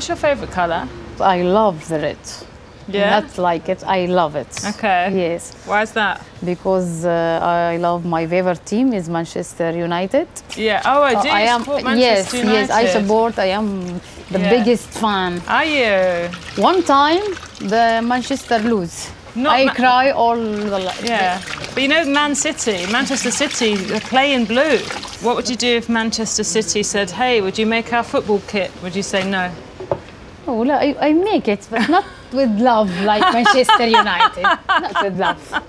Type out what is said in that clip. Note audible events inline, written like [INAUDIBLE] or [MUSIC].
What's your favourite colour? I love the red. Yeah. Not like it. I love it. Okay. Yes, Why is that? because uh, I love my favorite team is Manchester United. Yeah. Oh, I do. I am support yes, United. yes. I support. I am the Yeah. biggest fan. Are you? One time, the Manchester lose. Not I Ma- cry all the li- Yeah. But you know, Man City, Manchester City, they play in blue. What would you do if Manchester City said, "Hey, would you make our football kit?" Would you say no? Oh, I, I make it, but not with love like Manchester United. [LAUGHS] not with love.